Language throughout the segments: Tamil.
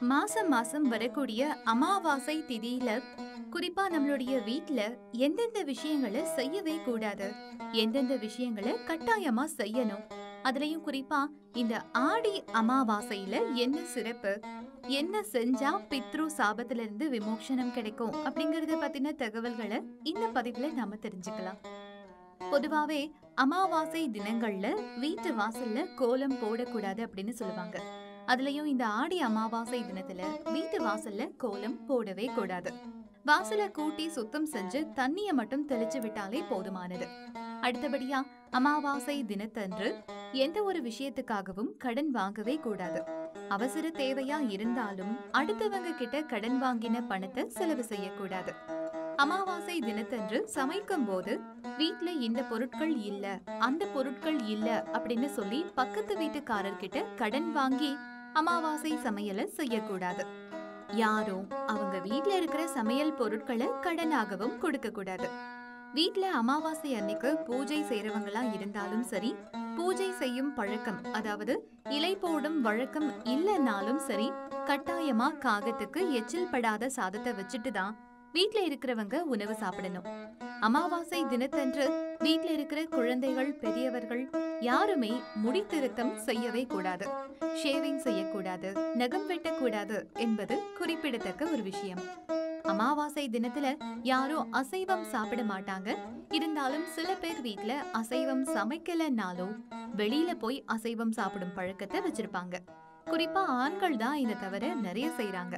மாசம் மாசம் வரக்கூடிய அமாவாசை திதியில குறிப்பா நம்மளுடைய வீட்ல எந்தெந்த விஷயங்களை செய்யவே கூடாது. எந்தெந்த விஷயங்களை கட்டாயமா செய்யணும். அதுலயும் குறிப்பா இந்த ஆடி அமாவாசையில என்ன சிறப்பு? என்ன செஞ்சா பித்ரு சாபத்துல இருந்து விமோசனம் கிடைக்கும்? அப்படிங்கறத பத்தின தகவல்களை இந்த பதிவுல நாம தெரிஞ்சுக்கலாம். பொதுவாவே அமாவாசை தினங்கள்ல வீட்டு வாசல்ல கோலம் போடக்கூடாது அப்படின்னு சொல்லுவாங்க. அதுலயும் இந்த ஆடி அமாவாசை தினத்துல வீட்டு வாசல்ல கோலம் போடவே கூடாது. வாசல கூட்டி சுத்தம் செஞ்சு தண்ணிய மட்டும் தெளிச்சு விட்டாலே போதுமானது. அடுத்தபடியா அமாவாசை தினத்தன்று எந்த ஒரு விஷயத்துக்காகவும் கடன் வாங்கவே கூடாது. அவசர தேவையா இருந்தாலும் அடுத்தவங்க கிட்ட கடன் வாங்கின பணத்தை செலவு செய்யக்கூடாது. அமாவாசை தினத்தன்று சமைக்கும் போது வீட்ல இந்த பொருட்கள் இல்ல அந்த பொருட்கள் இல்ல அப்படின்னு சொல்லி பக்கத்து வீட்டுக்காரர்கிட்ட கடன் வாங்கி அமாவாசை சமையலை செய்யக்கூடாது. யாரும் அவங்க வீட்ல இருக்கிற சமையல் பொருட்களை கடனாகவும் கொடுக்க கூடாது வீட்ல அமாவாசை அன்னைக்கு பூஜை செய்யறவங்களா இருந்தாலும் சரி பூஜை செய்யும் பழக்கம் அதாவது இலை போடும் வழக்கம் இல்லைனாலும் சரி கட்டாயமா காகத்துக்கு எச்சில் படாத சாதத்தை வச்சுட்டு தான் வீட்ல இருக்கிறவங்க உணவு சாப்பிடணும். அமாவாசை தினத்தன்று வீட்டில் இருக்கிற குழந்தைகள் பெரியவர்கள் யாருமே முடி திருத்தம் செய்யவே கூடாது. ஷேவிங் செய்யக்கூடாது நகம் வெட்டக்கூடாது என்பது குறிப்பிடத்தக்க ஒரு விஷயம். அமாவாசை தினத்துல யாரும் அசைவம் சாப்பிட மாட்டாங்க. இருந்தாலும் சில பேர் வீட்ல அசைவம் சமைக்கலனாலும் வெளியில போய் அசைவம் சாப்பிடும் பழக்கத்தை வச்சிருப்பாங்க. குறிப்பா ஆண்கள் தான் இதை தவிர நிறைய செய்யறாங்க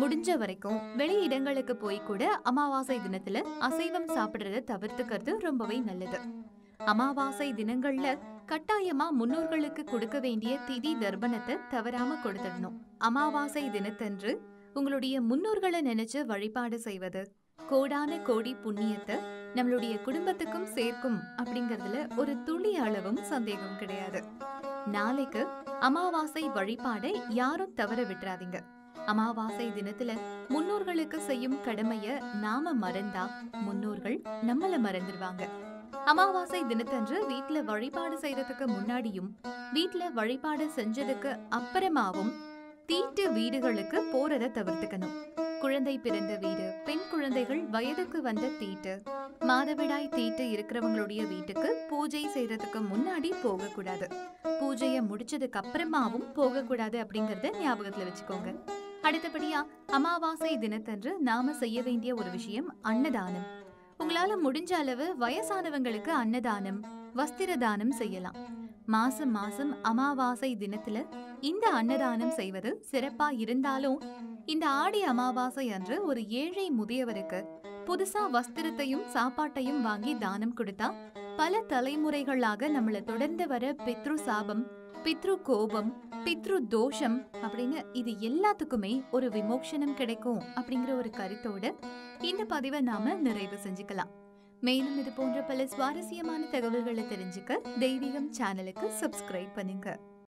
முடிஞ்ச வரைக்கும் வெளி இடங்களுக்கு போய் கூட அமாவாசை தினத்துல அசைவம் சாப்பிடுறத தவிர்த்துக்கிறது ரொம்பவே நல்லது. அமாவாசை தினங்கள்ல கட்டாயமா முன்னோர்களுக்கு கொடுக்க வேண்டிய திதி தர்ப்பணத்தை தவறாம கொடுத்துடணும். அமாவாசை தினத்தன்று உங்களுடைய முன்னோர்களை நினைச்சு வழிபாடு செய்வது கோடான கோடி புண்ணியத்தை நம்மளுடைய குடும்பத்துக்கும் சேர்க்கும் அப்படிங்கறதுல ஒரு துளி அளவும் சந்தேகம் கிடையாது. நாளைக்கு அமாவாசை வழிபாடை யாரும் தவற விட்டுறாதீங்க. அமாவாசை தினத்துல முன்னோர்களுக்கு செய்யும் கடமைய நாம மறந்தா முன்னோர்கள் நம்மள மறந்துடுவாங்க அமாவாசை தினத்தன்று வீட்ல வழிபாடு செய்யறதுக்கு முன்னாடியும் வீட்ல வழிபாடு செஞ்சதுக்கு அப்புறமாவும் தீட்டு வீடுகளுக்கு போறத தவிர்த்துக்கணும். குழந்தை பிறந்த வீடு பெண் குழந்தைகள் வயதுக்கு வந்த தீட்டு மாதவிடாய் தீட்டு இருக்கிறவங்களுடைய வீட்டுக்கு பூஜை செய்யறதுக்கு முன்னாடி போக கூடாது பூஜைய முடிச்சதுக்கு அப்புறமாவும் போக கூடாது அப்படிங்கறத ஞாபகத்துல வச்சுக்கோங்க. அடுத்தபடியா அமாவாசை தினத்தன்று நாம செய்ய வேண்டிய ஒரு விஷயம் அன்னதானம். உங்களால முடிஞ்ச அளவு வயசானவங்களுக்கு அன்னதானம் வஸ்திர தானம் செய்யலாம். மாசம் மாசம் அமாவாசை தினத்துல இந்த அன்னதானம் செய்வது சிறப்பா இருந்தாலும் இந்த ஆடி அமாவாசை அன்று ஒரு ஏழை முதியவருக்கு புதுசா வஸ்திரத்தையும் சாப்பாட்டையும் வாங்கி தானம் கொடுத்தா பல தலைமுறைகளாக நம்மள தொடர்ந்து வர பித்ரு சாபம் பித்ரு கோபம் பித்ரு தோஷம் அப்படின்னு இது எல்லாத்துக்குமே ஒரு விமோக்ஷனம் கிடைக்கும் அப்படிங்கிற ஒரு கருத்தோட இந்த பதிவை நாம நிறைவு செஞ்சுக்கலாம். மேலும் இது போன்ற பல சுவாரஸ்யமான தகவல்களை தெரிஞ்சுக்க தெய்வீகம் சேனலுக்கு சப்ஸ்கிரைப் பண்ணுங்க.